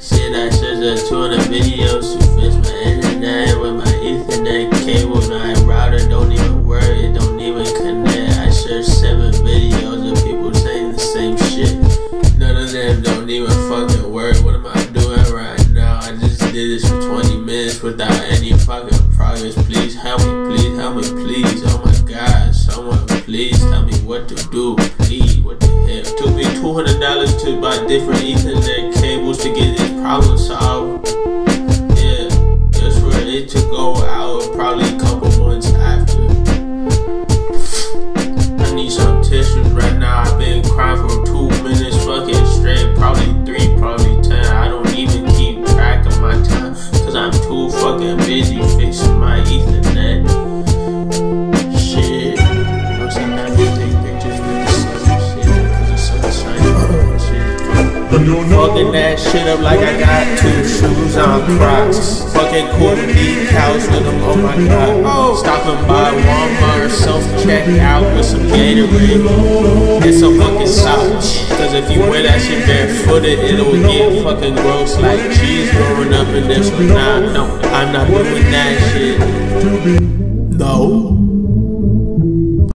Shit, I up 200 videos to fix my internet with my Ethernet cable. My router don't even work, it don't even connect. I searched seven videos of people saying the same shit. None of them don't even fucking work. What am I doing right now? I just did this for 20 minutes without any fucking progress. Please help me, please help me, please. Oh my god, someone please tell me what to do. Please, what the hell? Took me $200 to buy different Ethernet cables to get problem solved. Yeah, just for it to go out probably a couple months after. I need some tissues right now. I've been crying for two minutes fucking straight, probably three, probably ten. I don't even keep track of my time because I'm too fucking busy fixing my Ethernet. Fucking that shit up like I got two shoes on Crocs. Fucking quarter decals with them, oh my god. Stopping by Walmart, self check out with some Gatorade and some fucking socks. Cause if you wear that shit barefooted, it'll get fucking gross like cheese growing up in this. Nah, no, I'm not doing that shit. No.